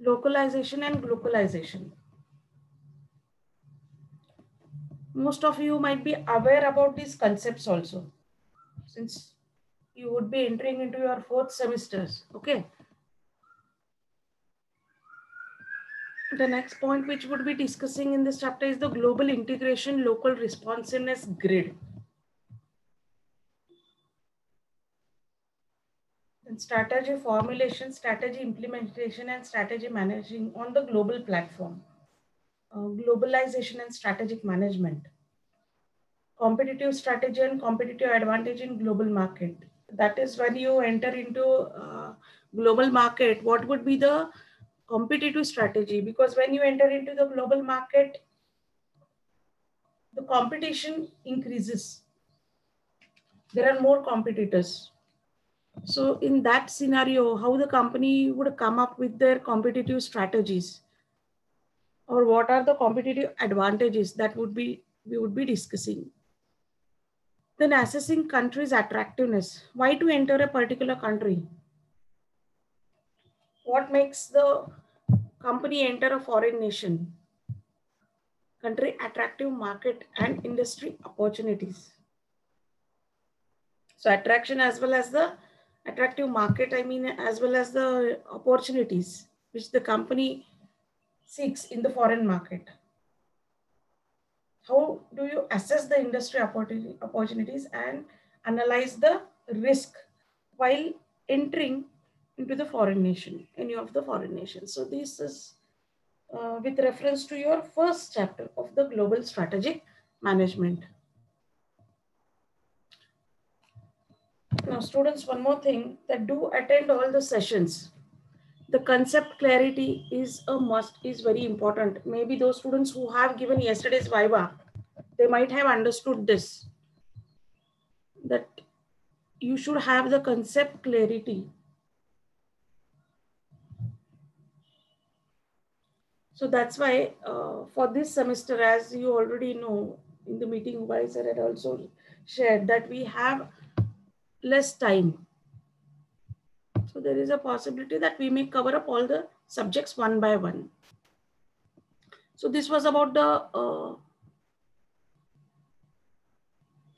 localization and globalization. Most of you might be aware about these concepts also, since you would be entering into your fourth semesters, okay? The next point which would be discussing in this chapter is the global integration local responsiveness grid. And strategy formulation, strategy implementation, and strategy managing on the global platform. Uh, globalization and strategic management. Competitive strategy and competitive advantage in global market. That is when you enter into uh, global market, what would be the competitive strategy? Because when you enter into the global market, the competition increases. There are more competitors so in that scenario, how the company would come up with their competitive strategies or what are the competitive advantages that would be we would be discussing. Then assessing country's attractiveness. Why to enter a particular country? What makes the company enter a foreign nation? Country attractive market and industry opportunities. So attraction as well as the attractive market, I mean, as well as the opportunities which the company seeks in the foreign market. How do you assess the industry opportunities and analyze the risk while entering into the foreign nation, any of the foreign nations? So this is uh, with reference to your first chapter of the global strategic management. Now students, one more thing that do attend all the sessions. The concept clarity is a must, is very important. Maybe those students who have given yesterday's Viva, they might have understood this. That you should have the concept clarity. So that's why uh, for this semester, as you already know, in the meeting wise, I had also shared that we have less time. So there is a possibility that we may cover up all the subjects one by one. So this was about the uh,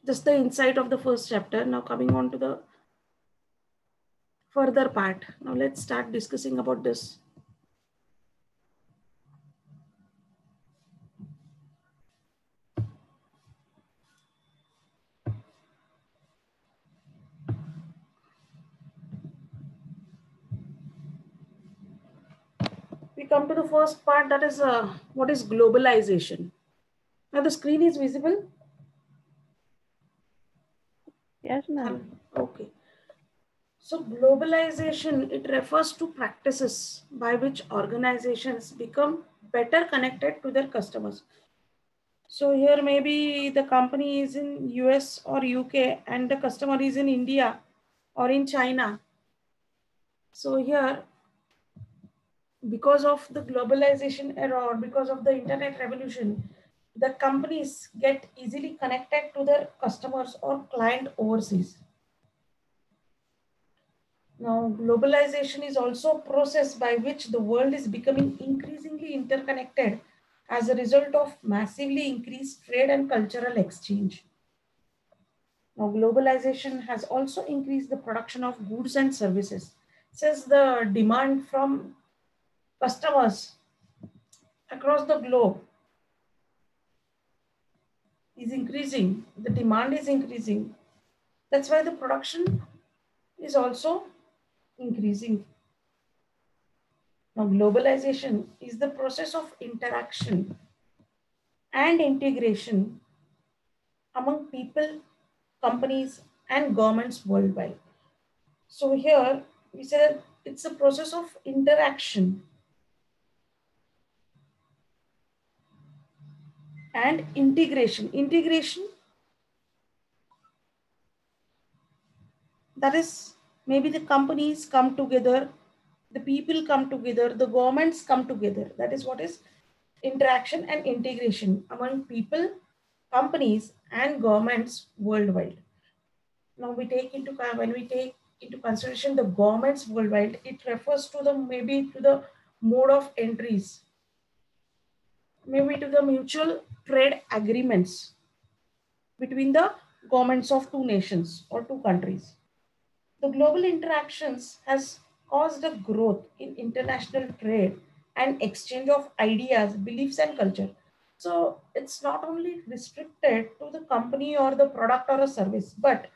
just the insight of the first chapter. Now coming on to the further part. Now let's start discussing about this come to the first part that is uh, what is globalization. Now the screen is visible. Yes, ma'am. Okay. So globalization, it refers to practices by which organizations become better connected to their customers. So here maybe the company is in US or UK and the customer is in India or in China. So here because of the globalization era or because of the internet revolution, the companies get easily connected to their customers or client overseas. Now, globalization is also a process by which the world is becoming increasingly interconnected as a result of massively increased trade and cultural exchange. Now, globalization has also increased the production of goods and services, since the demand from customers across the globe is increasing, the demand is increasing. That's why the production is also increasing. Now, globalization is the process of interaction and integration among people, companies, and governments worldwide. So here we said it's a process of interaction and integration. Integration, that is maybe the companies come together, the people come together, the governments come together. That is what is interaction and integration among people, companies and governments worldwide. Now we take into, when we take into consideration the governments worldwide, it refers to the maybe to the mode of entries, maybe to the mutual trade agreements between the governments of two nations or two countries. The global interactions has caused a growth in international trade and exchange of ideas, beliefs, and culture. So it's not only restricted to the company or the product or a service, but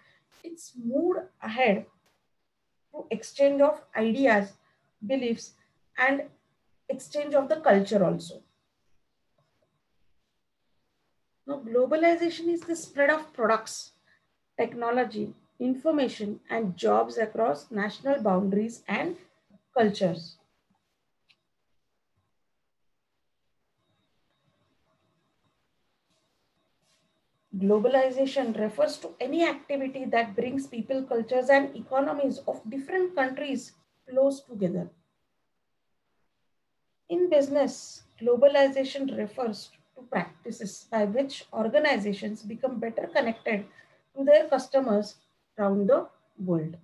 it's moved ahead to exchange of ideas, beliefs, and exchange of the culture also. Now, globalization is the spread of products, technology, information, and jobs across national boundaries and cultures. Globalization refers to any activity that brings people, cultures, and economies of different countries close together. In business, globalization refers to practices by which organizations become better connected to their customers around the world.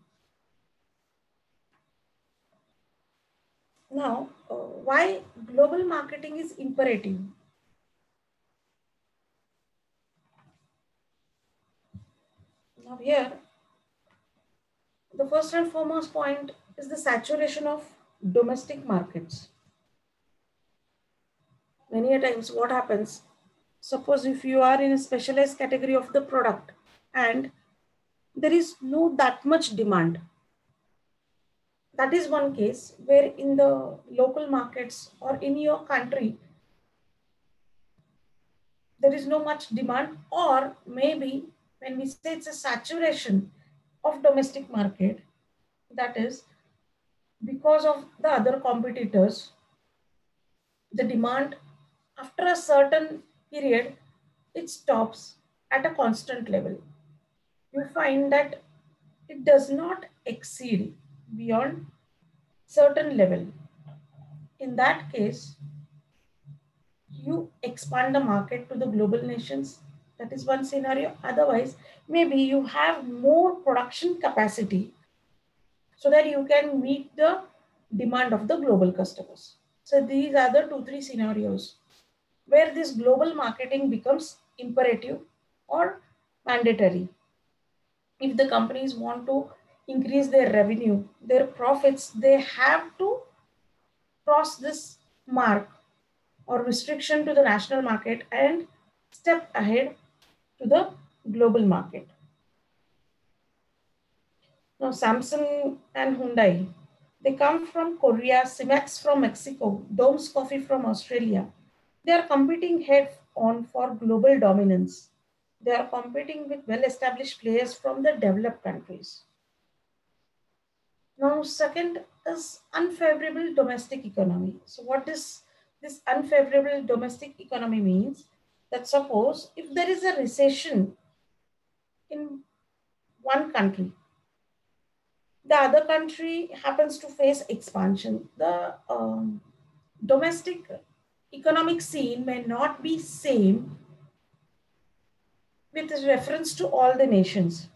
Now, uh, why global marketing is imperative? Now here, the first and foremost point is the saturation of domestic markets. Many a times what happens, suppose if you are in a specialized category of the product and there is no that much demand. That is one case where in the local markets or in your country, there is no much demand or maybe when we say it's a saturation of domestic market, that is because of the other competitors, the demand after a certain period, it stops at a constant level. You find that it does not exceed beyond certain level. In that case, you expand the market to the global nations that is one scenario. Otherwise, maybe you have more production capacity so that you can meet the demand of the global customers. So these are the two, three scenarios where this global marketing becomes imperative or mandatory. If the companies want to increase their revenue, their profits, they have to cross this mark or restriction to the national market and step ahead to the global market. Now, Samsung and Hyundai, they come from Korea, Cemex from Mexico, Domes Coffee from Australia. They are competing head on for global dominance. They are competing with well-established players from the developed countries. Now, second is unfavorable domestic economy. So what does this unfavorable domestic economy means? that suppose if there is a recession in one country, the other country happens to face expansion, the um, domestic economic scene may not be same with reference to all the nations.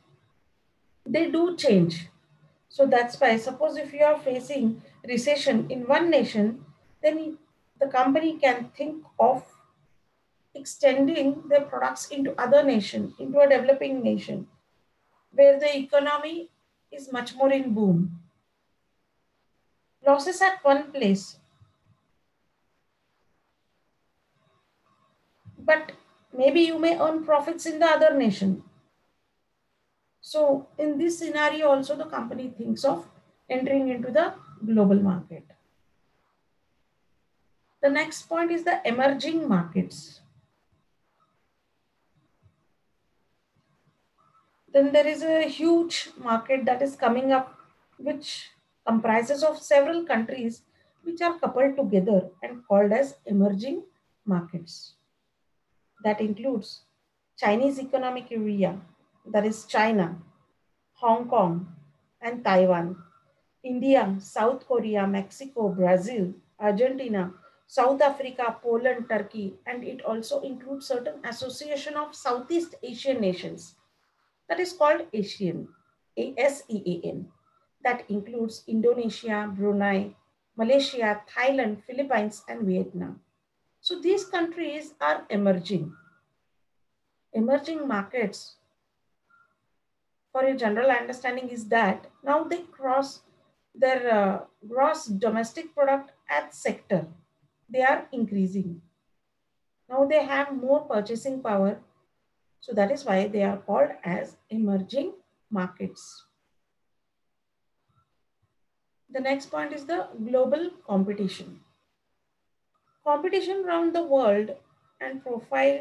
They do change. So that's why suppose if you are facing recession in one nation, then the company can think of extending their products into other nation, into a developing nation, where the economy is much more in boom. Losses at one place. But maybe you may earn profits in the other nation. So in this scenario also the company thinks of entering into the global market. The next point is the emerging markets. Then there is a huge market that is coming up, which comprises of several countries which are coupled together and called as emerging markets. That includes Chinese economic area, that is China, Hong Kong, and Taiwan, India, South Korea, Mexico, Brazil, Argentina, South Africa, Poland, Turkey, and it also includes certain association of Southeast Asian nations that is called ASEAN, A-S-E-A-N. That includes Indonesia, Brunei, Malaysia, Thailand, Philippines, and Vietnam. So these countries are emerging. Emerging markets, for a general understanding, is that now they cross their uh, gross domestic product at sector. They are increasing. Now they have more purchasing power. So that is why they are called as emerging markets. The next point is the global competition. Competition around the world and profile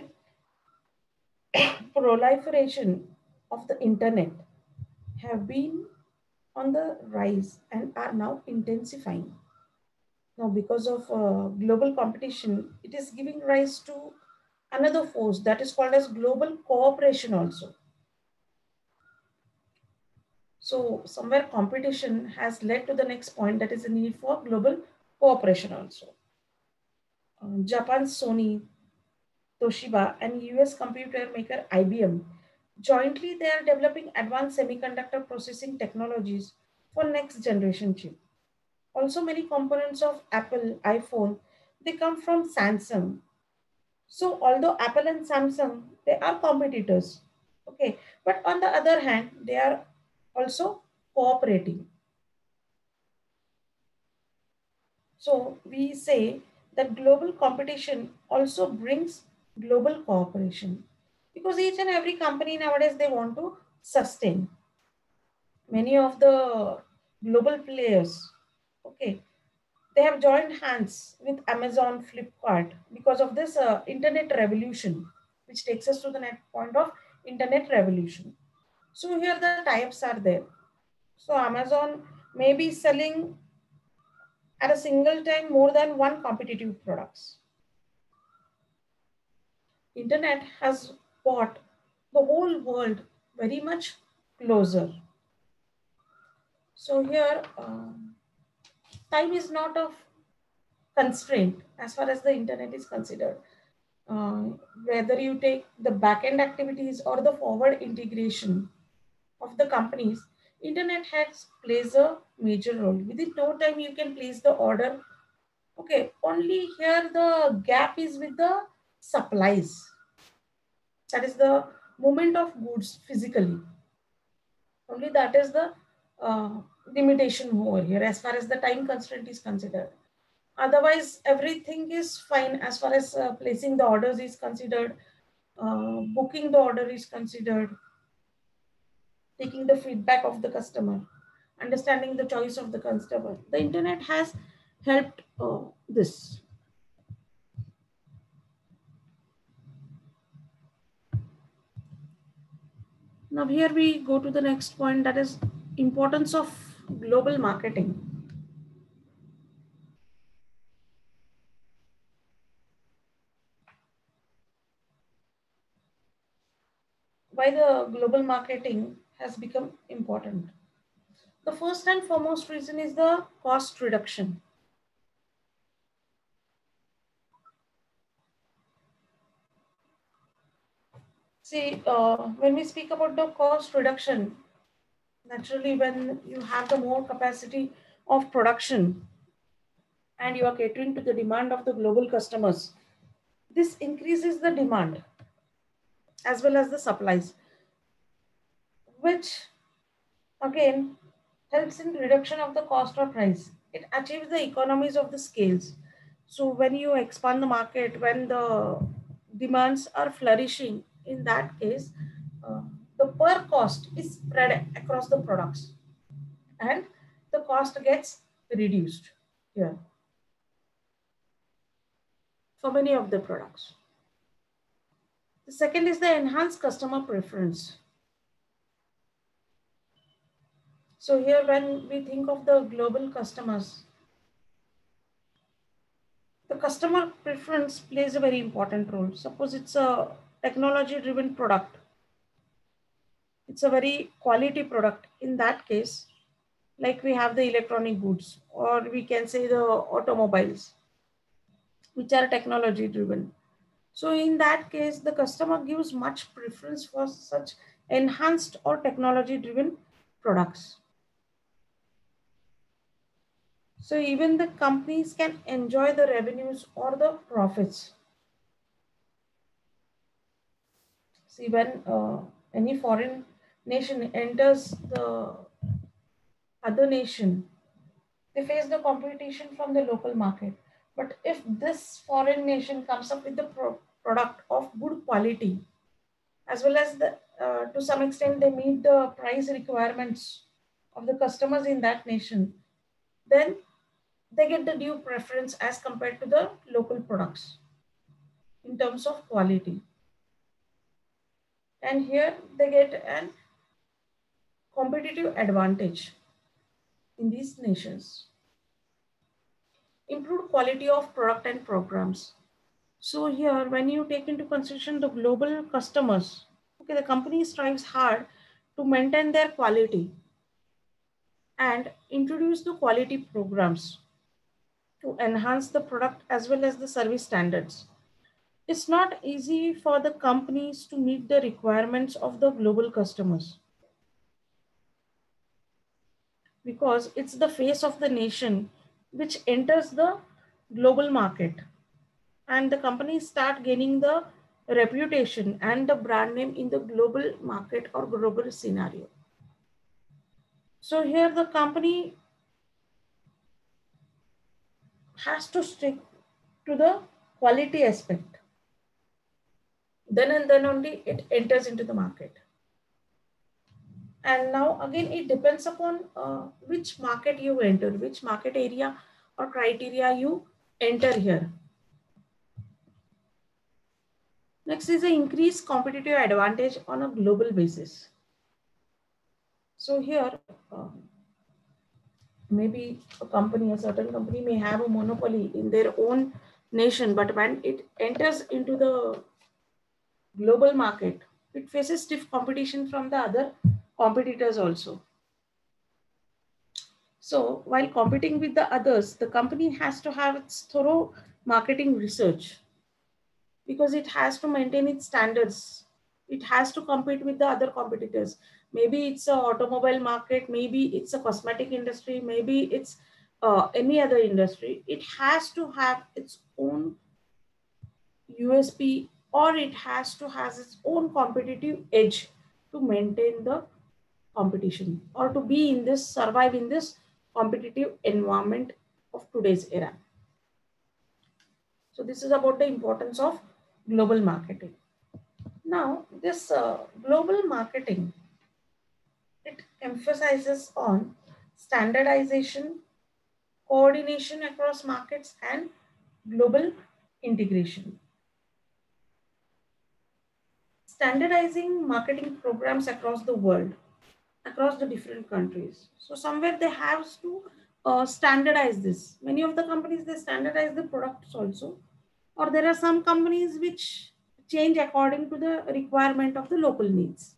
proliferation of the internet have been on the rise and are now intensifying. Now, because of uh, global competition, it is giving rise to another force that is called as global cooperation also. So somewhere competition has led to the next point that is the need for global cooperation also. Uh, Japan's Sony, Toshiba and US computer maker IBM, jointly they are developing advanced semiconductor processing technologies for next generation chip. Also many components of Apple, iPhone, they come from Samsung. So although Apple and Samsung, they are competitors, okay. But on the other hand, they are also cooperating. So we say that global competition also brings global cooperation because each and every company nowadays they want to sustain. Many of the global players, okay, they have joined hands with Amazon, Flipkart because of this uh, internet revolution, which takes us to the next point of internet revolution. So here the types are there. So Amazon may be selling at a single time more than one competitive products. Internet has brought the whole world very much closer. So here, uh, time is not of constraint as far as the internet is considered. Uh, whether you take the backend activities or the forward integration of the companies, internet has plays a major role. Within no time, you can place the order. Okay, only here the gap is with the supplies. That is the movement of goods physically. Only that is the uh, limitation over here as far as the time constraint is considered. Otherwise, everything is fine as far as uh, placing the orders is considered, uh, booking the order is considered, taking the feedback of the customer, understanding the choice of the customer. The internet has helped uh, this. Now here we go to the next point that is importance of global marketing. Why the global marketing has become important. The first and foremost reason is the cost reduction. See, uh, when we speak about the cost reduction, naturally when you have the more capacity of production and you are catering to the demand of the global customers, this increases the demand as well as the supplies which again helps in reduction of the cost or price. It achieves the economies of the scales. So when you expand the market, when the demands are flourishing, in that case, uh, the per cost is spread across the products and the cost gets reduced here for many of the products. The second is the enhanced customer preference. So here when we think of the global customers, the customer preference plays a very important role. Suppose it's a technology driven product. It's a very quality product. In that case, like we have the electronic goods or we can say the automobiles, which are technology driven. So in that case, the customer gives much preference for such enhanced or technology driven products. So even the companies can enjoy the revenues or the profits. See when uh, any foreign nation enters the other nation, they face the competition from the local market. But if this foreign nation comes up with the pro product of good quality, as well as the, uh, to some extent they meet the price requirements of the customers in that nation, then they get the due preference as compared to the local products in terms of quality. And here they get an competitive advantage in these nations. Improved quality of product and programs. So here, when you take into consideration the global customers, okay, the company strives hard to maintain their quality and introduce the quality programs to enhance the product as well as the service standards. It's not easy for the companies to meet the requirements of the global customers because it's the face of the nation which enters the global market and the companies start gaining the reputation and the brand name in the global market or global scenario. So here the company has to stick to the quality aspect. Then and then only it enters into the market. And now again, it depends upon uh, which market you enter, which market area or criteria you enter here. Next is the increased competitive advantage on a global basis. So here, uh, maybe a company, a certain company may have a monopoly in their own nation, but when it enters into the global market, it faces stiff competition from the other competitors also. So while competing with the others, the company has to have its thorough marketing research because it has to maintain its standards. It has to compete with the other competitors. Maybe it's a automobile market, maybe it's a cosmetic industry, maybe it's uh, any other industry. It has to have its own USP or it has to has its own competitive edge to maintain the competition or to be in this, survive in this competitive environment of today's era. So this is about the importance of global marketing. Now, this uh, global marketing, it emphasizes on standardization, coordination across markets and global integration. Standardizing marketing programs across the world across the different countries. So somewhere they have to uh, standardize this. Many of the companies, they standardize the products also. Or there are some companies which change according to the requirement of the local needs.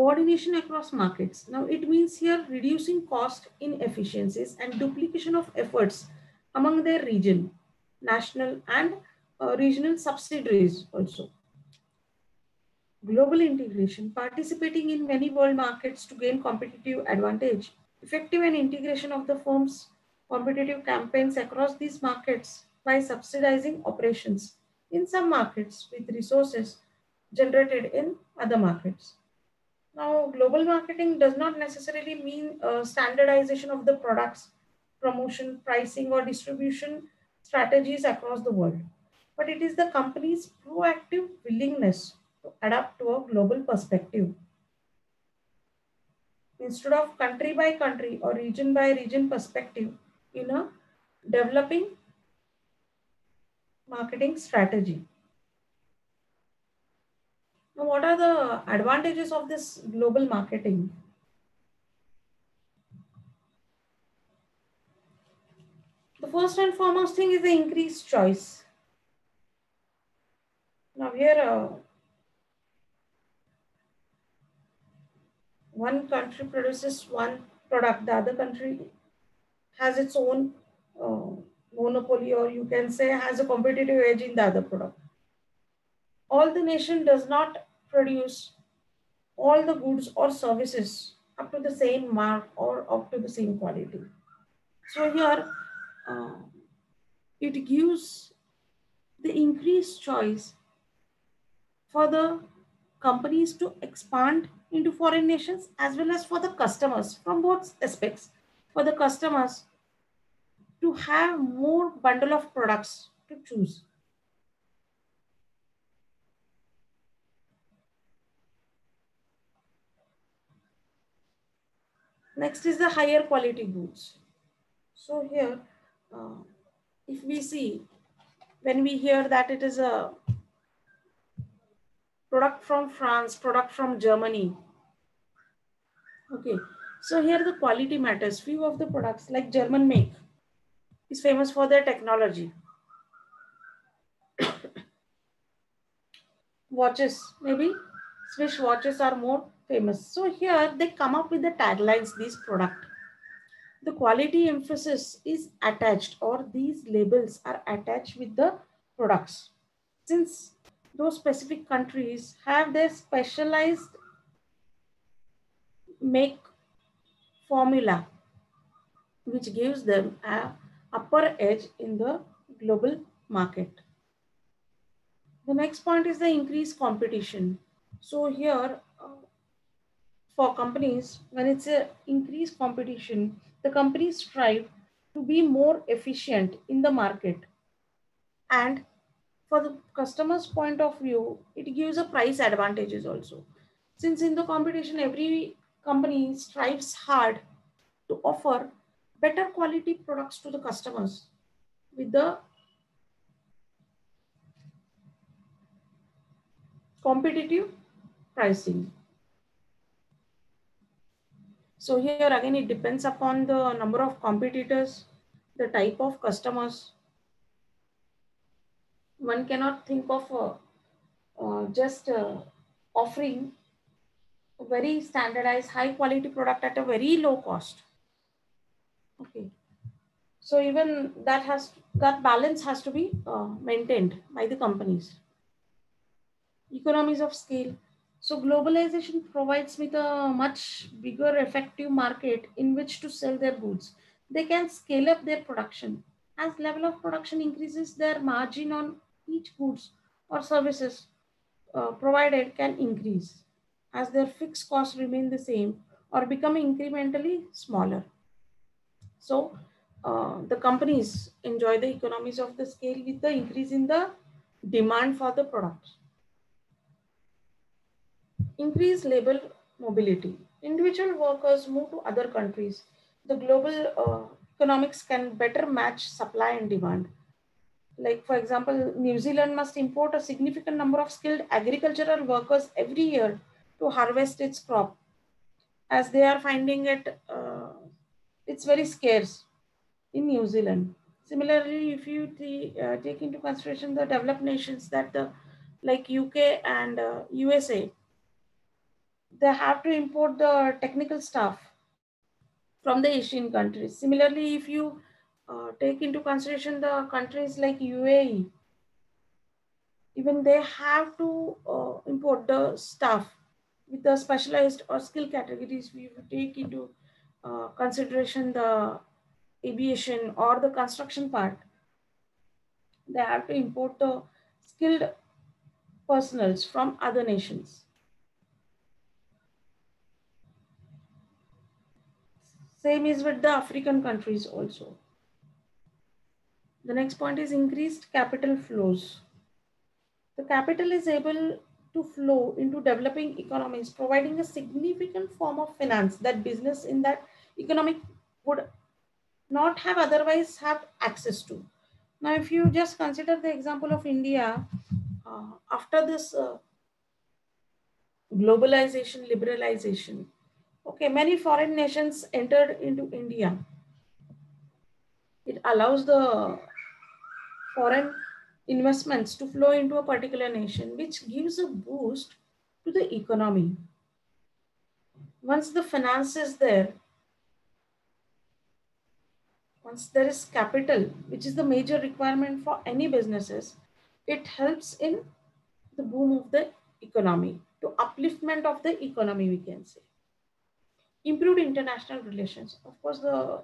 Coordination across markets. Now it means here reducing cost inefficiencies and duplication of efforts among their region, national and uh, regional subsidiaries also global integration, participating in many world markets to gain competitive advantage, effective and integration of the firm's competitive campaigns across these markets by subsidizing operations in some markets with resources generated in other markets. Now, global marketing does not necessarily mean uh, standardization of the products, promotion, pricing, or distribution strategies across the world, but it is the company's proactive willingness to adapt to a global perspective. Instead of country by country or region by region perspective in a developing marketing strategy. Now, what are the advantages of this global marketing? The first and foremost thing is the increased choice. Now here, uh, one country produces one product, the other country has its own uh, monopoly or you can say has a competitive edge in the other product. All the nation does not produce all the goods or services up to the same mark or up to the same quality. So here, uh, it gives the increased choice for the companies to expand into foreign nations as well as for the customers from both aspects. For the customers to have more bundle of products to choose. Next is the higher quality goods. So here, uh, if we see, when we hear that it is a product from France, product from Germany. Okay, so here the quality matters. Few of the products like German make is famous for their technology. watches, maybe Swiss watches are more famous. So here they come up with the taglines, these product. The quality emphasis is attached or these labels are attached with the products. Since those specific countries have their specialized make formula which gives them a upper edge in the global market. The next point is the increased competition. So here for companies, when it's a increased competition, the companies strive to be more efficient in the market and for the customer's point of view, it gives a price advantages also. Since in the competition, every company strives hard to offer better quality products to the customers with the competitive pricing. So here again, it depends upon the number of competitors, the type of customers, one cannot think of uh, uh, just uh, offering a very standardized high quality product at a very low cost. Okay. So even that has that balance has to be uh, maintained by the companies. Economies of scale so globalization provides with a much bigger effective market in which to sell their goods they can scale up their production as level of production increases their margin on each goods or services uh, provided can increase as their fixed costs remain the same or become incrementally smaller. So uh, the companies enjoy the economies of the scale with the increase in the demand for the products. Increase labor mobility. Individual workers move to other countries. The global uh, economics can better match supply and demand like for example, New Zealand must import a significant number of skilled agricultural workers every year to harvest its crop as they are finding it, uh, it's very scarce in New Zealand. Similarly, if you uh, take into consideration the developed nations that the like UK and uh, USA, they have to import the technical staff from the Asian countries. Similarly, if you uh, take into consideration the countries like UAE, even they have to uh, import the staff with the specialized or skill categories. We take into uh, consideration the aviation or the construction part. They have to import the skilled personals from other nations. Same is with the African countries also. The next point is increased capital flows. The capital is able to flow into developing economies, providing a significant form of finance that business in that economic would not have otherwise have access to. Now, if you just consider the example of India, uh, after this uh, globalization, liberalization, okay, many foreign nations entered into India. It allows the foreign investments to flow into a particular nation, which gives a boost to the economy. Once the finance is there, once there is capital, which is the major requirement for any businesses, it helps in the boom of the economy, to upliftment of the economy, we can say. Improved international relations. Of course, the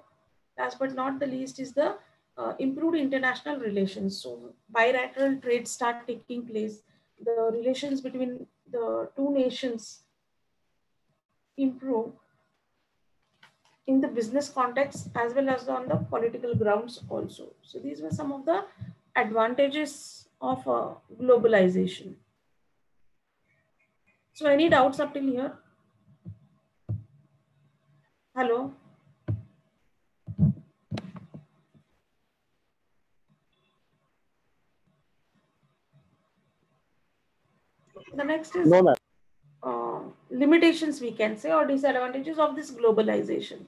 last but not the least is the uh, improved international relations. So bilateral trade start taking place. The relations between the two nations improve in the business context as well as on the political grounds also. So these were some of the advantages of uh, globalization. So any doubts up till here? Hello? The next is No, uh, limitations we can say or disadvantages of this globalization.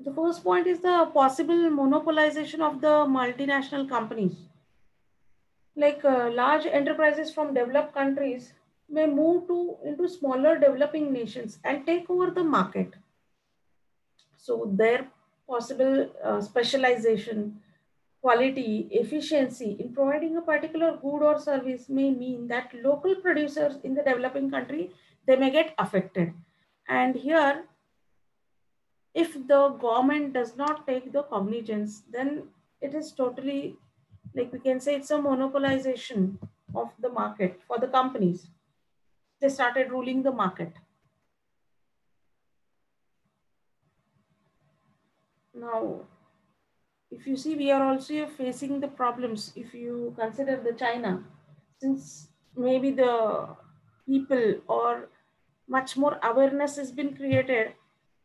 The first point is the possible monopolization of the multinational companies. Like uh, large enterprises from developed countries may move to into smaller developing nations and take over the market. So their possible uh, specialization, quality, efficiency in providing a particular good or service may mean that local producers in the developing country, they may get affected. And here if the government does not take the cognizance, then it is totally, like we can say it's a monopolization of the market for the companies. They started ruling the market. Now, if you see, we are also facing the problems. If you consider the China, since maybe the people or much more awareness has been created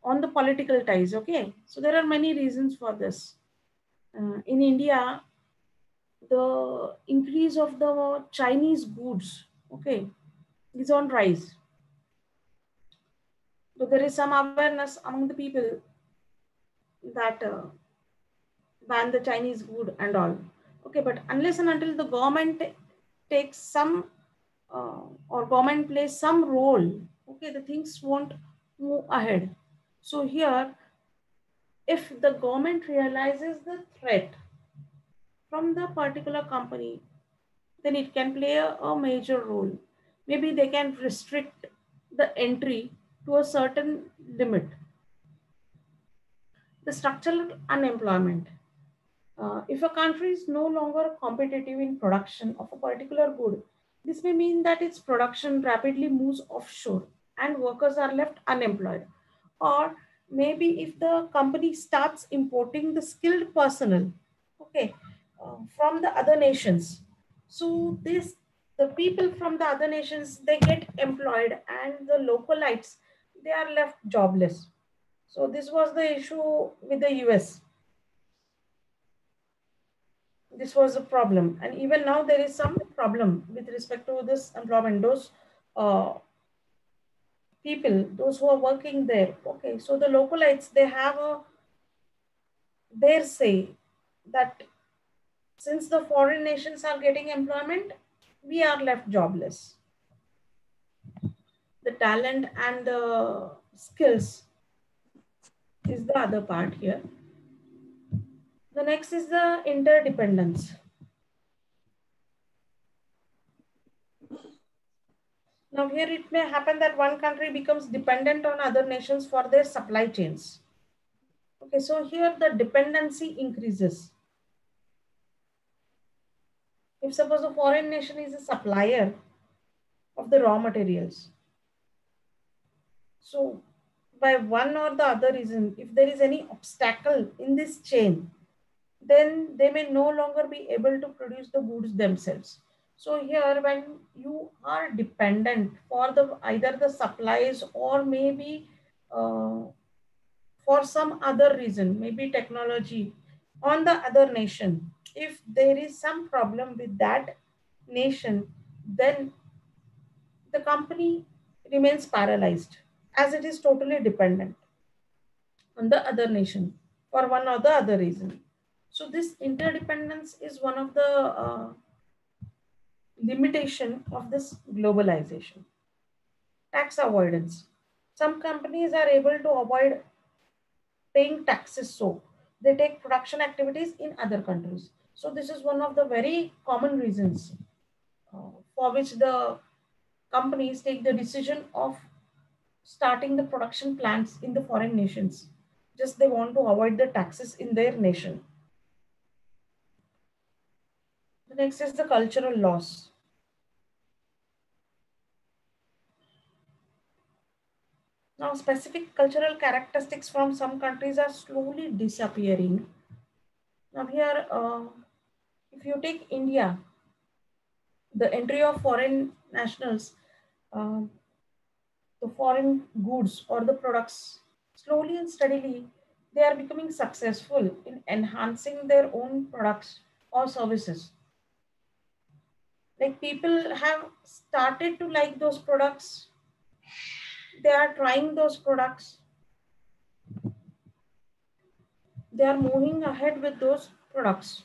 on the political ties. Okay, so there are many reasons for this. Uh, in India, the increase of the Chinese goods, okay, is on rise. So there is some awareness among the people that uh, ban the Chinese good and all. Okay, but unless and until the government takes some uh, or government plays some role, okay, the things won't move ahead. So here, if the government realizes the threat from the particular company, then it can play a, a major role. Maybe they can restrict the entry to a certain limit. The structural unemployment. Uh, if a country is no longer competitive in production of a particular good, this may mean that its production rapidly moves offshore and workers are left unemployed or maybe if the company starts importing the skilled personnel okay uh, from the other nations so this the people from the other nations they get employed and the localites they are left jobless. So this was the issue with the us this was a problem. And even now there is some problem with respect to this employment those uh, people, those who are working there. Okay, so the localites, they have a, their say that since the foreign nations are getting employment, we are left jobless. The talent and the skills is the other part here. The next is the interdependence. Now here it may happen that one country becomes dependent on other nations for their supply chains. Okay, so here the dependency increases. If suppose a foreign nation is a supplier of the raw materials. So by one or the other reason, if there is any obstacle in this chain, then they may no longer be able to produce the goods themselves. So here when you are dependent for the either the supplies or maybe uh, for some other reason, maybe technology on the other nation, if there is some problem with that nation, then the company remains paralyzed as it is totally dependent on the other nation for one or the other reason. So this interdependence is one of the uh, limitation of this globalization. Tax avoidance. Some companies are able to avoid paying taxes so they take production activities in other countries. So this is one of the very common reasons uh, for which the companies take the decision of starting the production plants in the foreign nations Just they want to avoid the taxes in their nation. The next is the cultural loss. Now, specific cultural characteristics from some countries are slowly disappearing. Now, here, uh, if you take India, the entry of foreign nationals, uh, the foreign goods or the products, slowly and steadily, they are becoming successful in enhancing their own products or services. Like people have started to like those products they are trying those products. They are moving ahead with those products.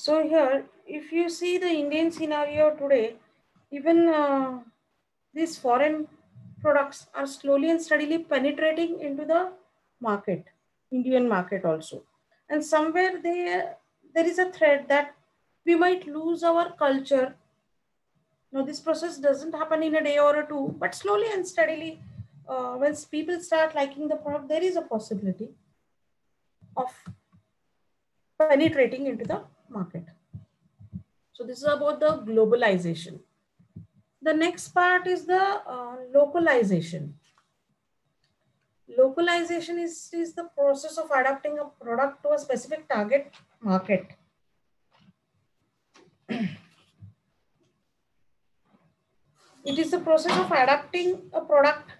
So here, if you see the Indian scenario today, even uh, these foreign products are slowly and steadily penetrating into the market, Indian market also. And somewhere they, there is a threat that we might lose our culture. Now this process doesn't happen in a day or a two, but slowly and steadily, uh, when people start liking the product, there is a possibility of penetrating into the market. So this is about the globalization. The next part is the uh, localization. Localization is, is the process of adapting a product to a specific target market. it is the process of adapting a product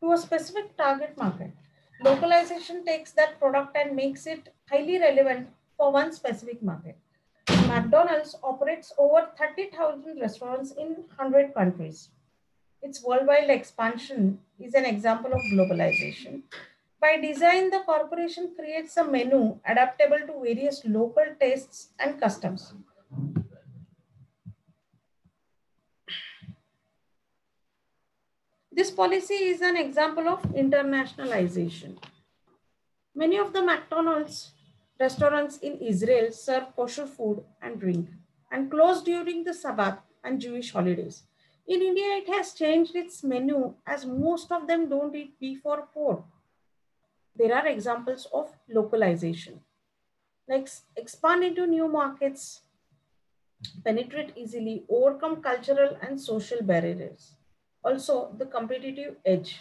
to a specific target market. Localization takes that product and makes it highly relevant for one specific market. McDonald's operates over 30,000 restaurants in 100 countries. Its worldwide expansion is an example of globalization. By design, the corporation creates a menu adaptable to various local tastes and customs. This policy is an example of internationalization. Many of the McDonald's Restaurants in Israel serve kosher food and drink and close during the Sabbath and Jewish holidays. In India, it has changed its menu as most of them don't eat beef or pork. There are examples of localization. Like expand into new markets, penetrate easily, overcome cultural and social barriers. Also, the competitive edge.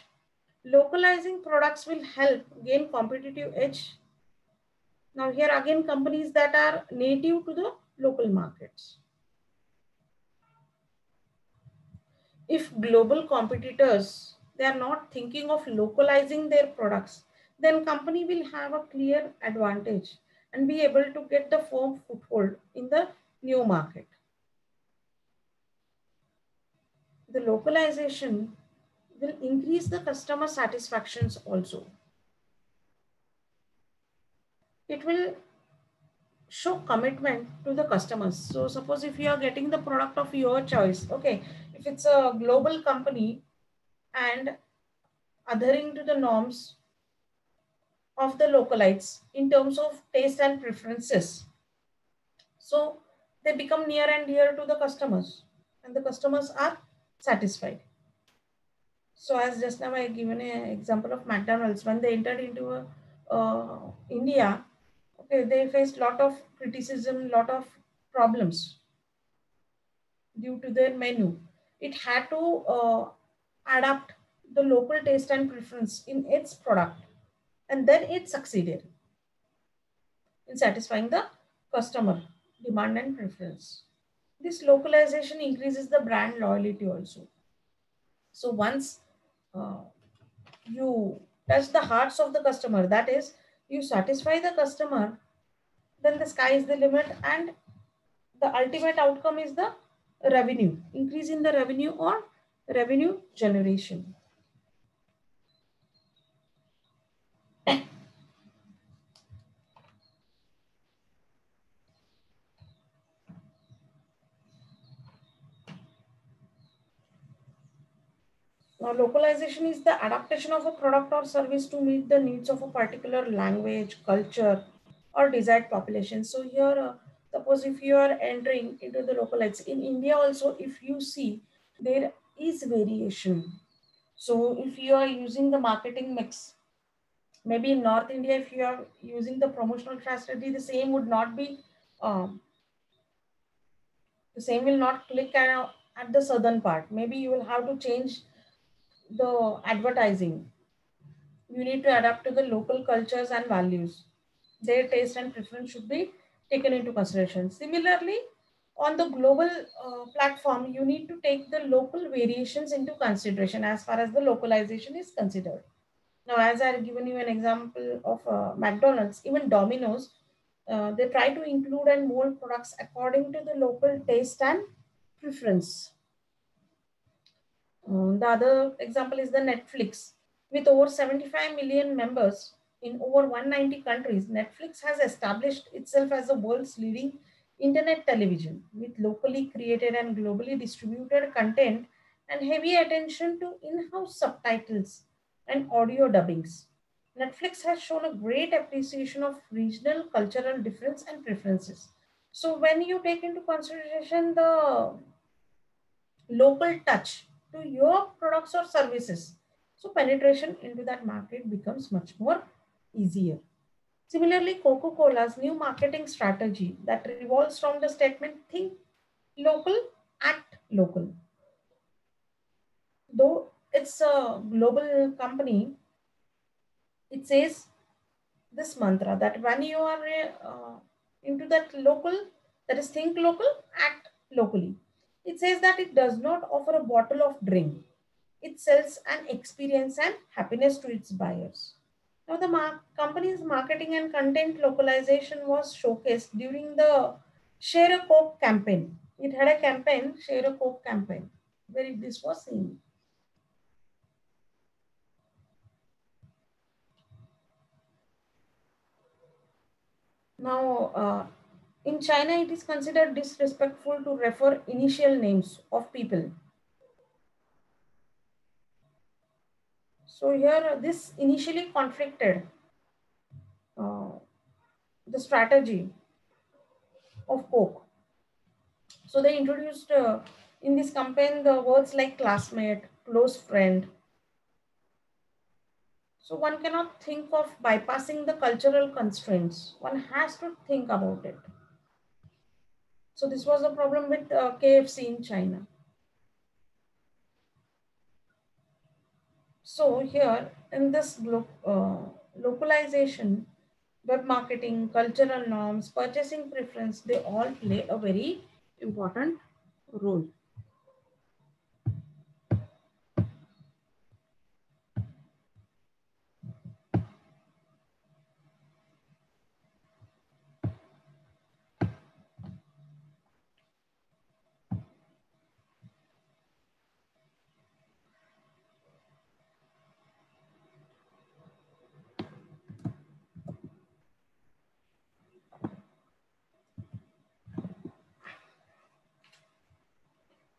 Localizing products will help gain competitive edge now here again companies that are native to the local markets. If global competitors, they are not thinking of localizing their products, then company will have a clear advantage and be able to get the firm foothold in the new market. The localization will increase the customer satisfactions also it will show commitment to the customers. So suppose if you are getting the product of your choice, okay, if it's a global company and adhering to the norms of the localites in terms of taste and preferences. So they become near and dear to the customers and the customers are satisfied. So as just now I given an example of McDonald's, when they entered into a, uh, India, they faced a lot of criticism, lot of problems due to their menu. It had to uh, adapt the local taste and preference in its product. And then it succeeded in satisfying the customer demand and preference. This localization increases the brand loyalty also. So once uh, you touch the hearts of the customer, that is, you satisfy the customer, then the sky is the limit and the ultimate outcome is the revenue, increase in the revenue or revenue generation. Now, localization is the adaptation of a product or service to meet the needs of a particular language, culture, or desired population. So here, uh, suppose if you are entering into the localize in India also, if you see, there is variation. So if you are using the marketing mix, maybe in North India, if you are using the promotional strategy, the same would not be, um, the same will not click at, at the southern part. Maybe you will have to change the advertising. You need to adapt to the local cultures and values. Their taste and preference should be taken into consideration. Similarly, on the global uh, platform, you need to take the local variations into consideration as far as the localization is considered. Now, as I have given you an example of uh, McDonald's, even Domino's, uh, they try to include and mold products according to the local taste and preference. Um, the other example is the Netflix. With over 75 million members in over 190 countries, Netflix has established itself as the world's leading internet television with locally created and globally distributed content and heavy attention to in-house subtitles and audio dubbings. Netflix has shown a great appreciation of regional cultural difference and preferences. So when you take into consideration the local touch to your products or services. So penetration into that market becomes much more easier. Similarly, Coca-Cola's new marketing strategy that revolves from the statement think local, act local. Though it's a global company, it says this mantra that when you are uh, into that local, that is think local, act locally. It says that it does not offer a bottle of drink. It sells an experience and happiness to its buyers. Now, the mar company's marketing and content localization was showcased during the Share a Coke campaign. It had a campaign, Share a Coke campaign, where this was seen. Now, uh, in China, it is considered disrespectful to refer initial names of people. So here, this initially conflicted uh, the strategy of Coke. So they introduced uh, in this campaign the words like classmate, close friend. So one cannot think of bypassing the cultural constraints. One has to think about it. So this was a problem with uh, KFC in China. So here in this uh, localization, web marketing, cultural norms, purchasing preference, they all play a very important role.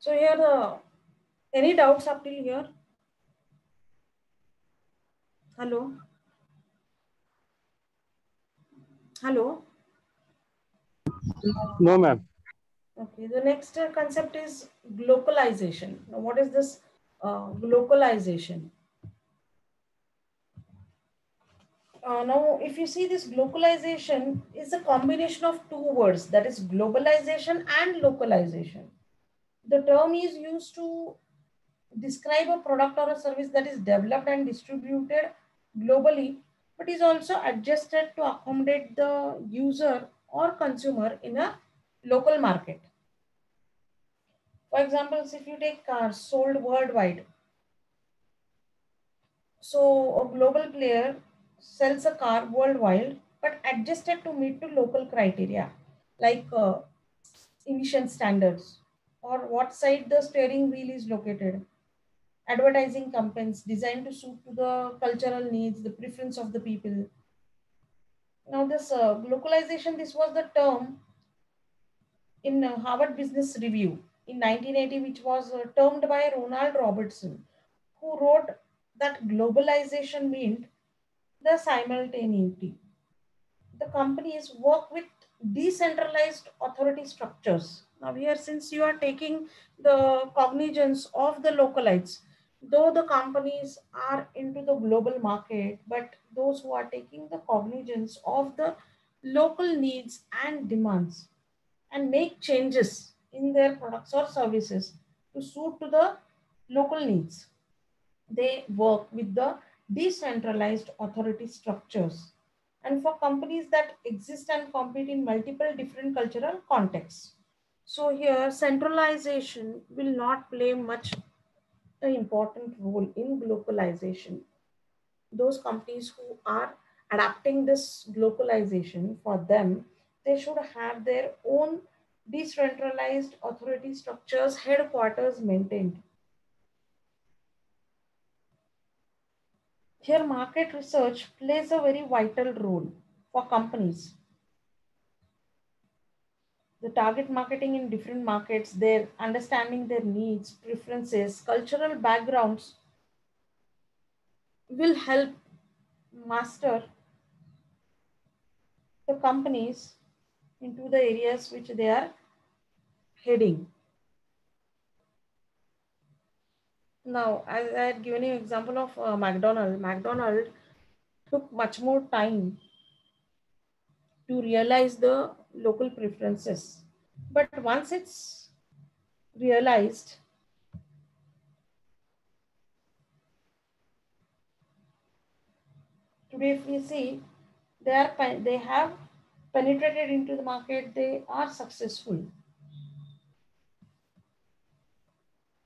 So here the any doubts up till here? Hello? Hello? No, ma'am. Okay, the next uh, concept is glocalization. Now, what is this uh, glocalization? Uh, now, if you see this glocalization is a combination of two words that is globalization and localization the term is used to describe a product or a service that is developed and distributed globally, but is also adjusted to accommodate the user or consumer in a local market. For example, if you take cars sold worldwide, so a global player sells a car worldwide but adjusted to meet to local criteria like uh, emission standards or what side the steering wheel is located. Advertising campaigns designed to suit to the cultural needs, the preference of the people. Now this uh, localization, this was the term in uh, Harvard Business Review in 1980, which was uh, termed by Roland Robertson, who wrote that glocalization meant the simultaneity. The companies work with decentralized authority structures. Now here, since you are taking the cognizance of the localites, though the companies are into the global market, but those who are taking the cognizance of the local needs and demands and make changes in their products or services to suit to the local needs. They work with the decentralized authority structures and for companies that exist and compete in multiple different cultural contexts. So here centralization will not play much an important role in glocalization. Those companies who are adapting this glocalization for them, they should have their own decentralized authority structures, headquarters maintained. Here, market research plays a very vital role for companies. The target marketing in different markets, their understanding their needs, preferences, cultural backgrounds will help master the companies into the areas which they are heading. Now, as I had given you example of uh, McDonald, McDonald took much more time to realize the local preferences. But once it's realized, today if we see, they are they have penetrated into the market, they are successful.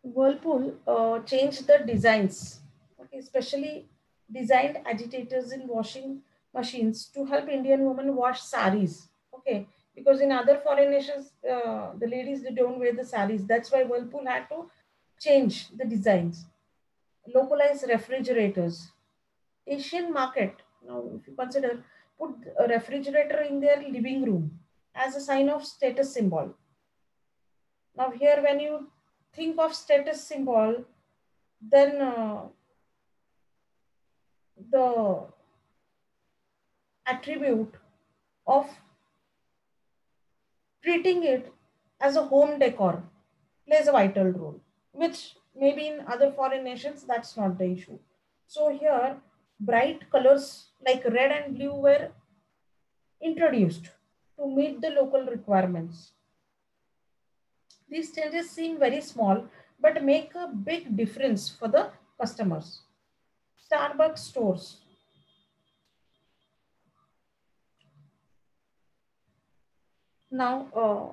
Whirlpool uh, changed the designs, okay, especially designed agitators in washing machines to help Indian women wash saris. Okay, because in other foreign nations, uh, the ladies they don't wear the saris. That's why Whirlpool had to change the designs. Localize refrigerators. Asian market. Now, if you consider, put a refrigerator in their living room as a sign of status symbol. Now, here when you think of status symbol, then uh, the attribute of treating it as a home decor plays a vital role, which maybe in other foreign nations, that's not the issue. So here, bright colors like red and blue were introduced to meet the local requirements. These changes seem very small, but make a big difference for the customers. Starbucks stores. Now, uh,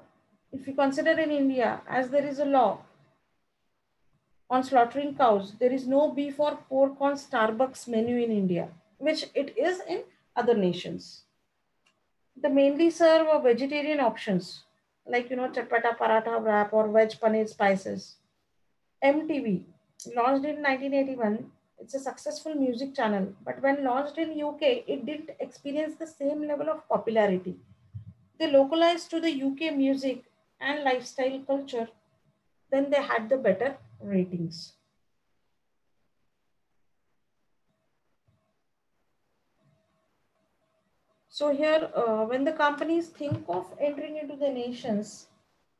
if you consider in India, as there is a law on slaughtering cows, there is no beef or pork on Starbucks menu in India, which it is in other nations. They mainly serve vegetarian options like you know chatpata paratha wrap or veg paneer spices. MTV launched in 1981. It's a successful music channel, but when launched in UK, it didn't experience the same level of popularity. They localized to the UK music and lifestyle culture, then they had the better ratings. So here, uh, when the companies think of entering into the nations,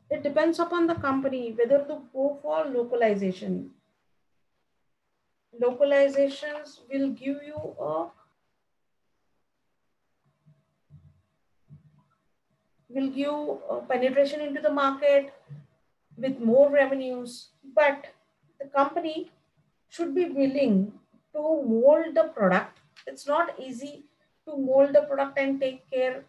it depends upon the company whether to go for localization. Localizations will give you a will give a penetration into the market with more revenues, but the company should be willing to mold the product. It's not easy to mold the product and take care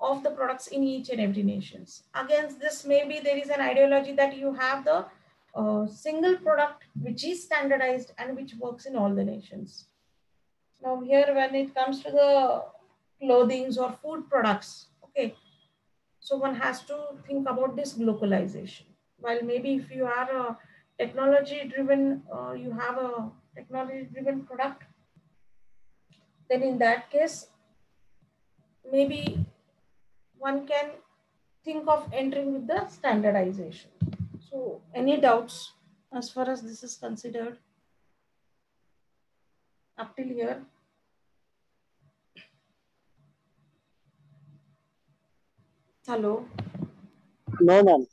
of the products in each and every nations. Against this, maybe there is an ideology that you have the uh, single product which is standardized and which works in all the nations. Now here, when it comes to the clothings or food products. Okay. So one has to think about this localization. While maybe if you are a technology driven, uh, you have a technology driven product, then in that case, maybe one can think of entering with the standardization. So any doubts as far as this is considered up till here? Hello. No, ma'am.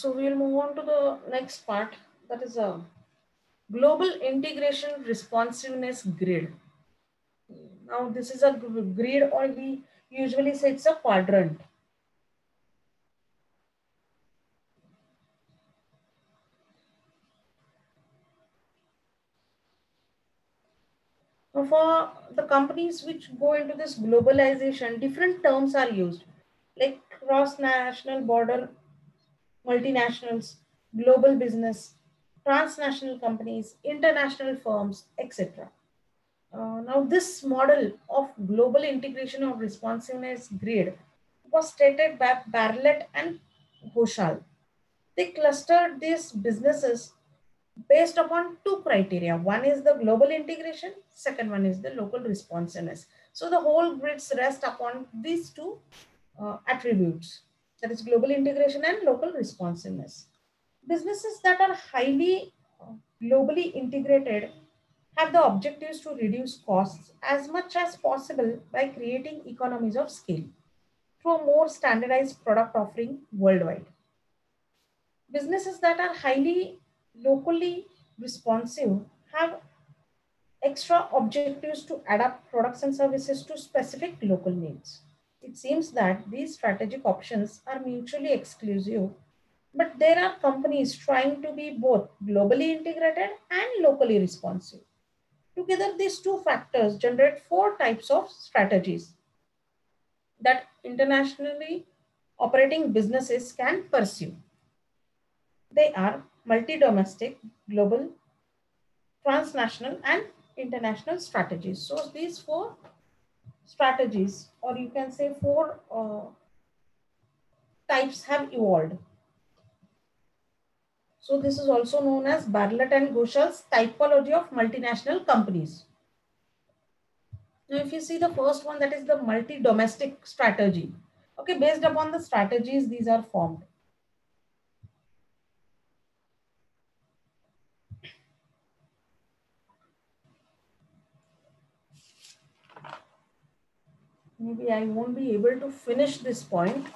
So we'll move on to the next part. That is a global integration responsiveness grid. Now this is a grid or we usually say it's a quadrant. for the companies which go into this globalization, different terms are used like cross-national border multinationals, global business, transnational companies, international firms, etc. Uh, now, this model of global integration of responsiveness grid was stated by Bartlett and Ghoshal. They clustered these businesses based upon two criteria. One is the global integration, second one is the local responsiveness. So the whole grids rest upon these two uh, attributes, that is global integration and local responsiveness. Businesses that are highly globally integrated have the objectives to reduce costs as much as possible by creating economies of scale through a more standardized product offering worldwide. Businesses that are highly locally responsive have extra objectives to adapt products and services to specific local needs. It seems that these strategic options are mutually exclusive, but there are companies trying to be both globally integrated and locally responsive. Together, these two factors generate four types of strategies that internationally operating businesses can pursue. They are multi-domestic, global, transnational, and international strategies. So these four strategies, or you can say four uh, types have evolved. So this is also known as Bartlett and Ghoshal's typology of multinational companies. Now, if you see the first one, that is the multi-domestic strategy. Okay, based upon the strategies, these are formed. Maybe I won't be able to finish this point.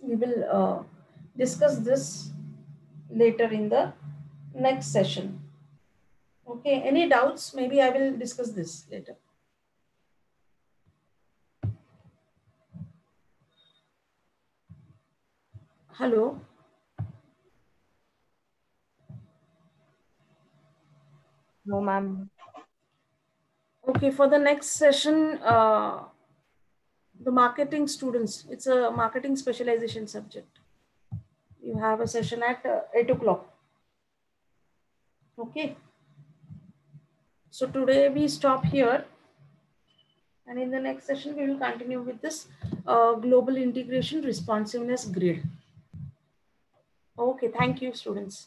We will uh, discuss this later in the next session. Okay, any doubts? Maybe I will discuss this later. Hello. No, ma'am. Okay, for the next session, uh, the marketing students, it's a marketing specialization subject. You have a session at uh, 8 o'clock. Okay. So today we stop here. And in the next session, we will continue with this uh, global integration responsiveness grid. Okay, thank you, students.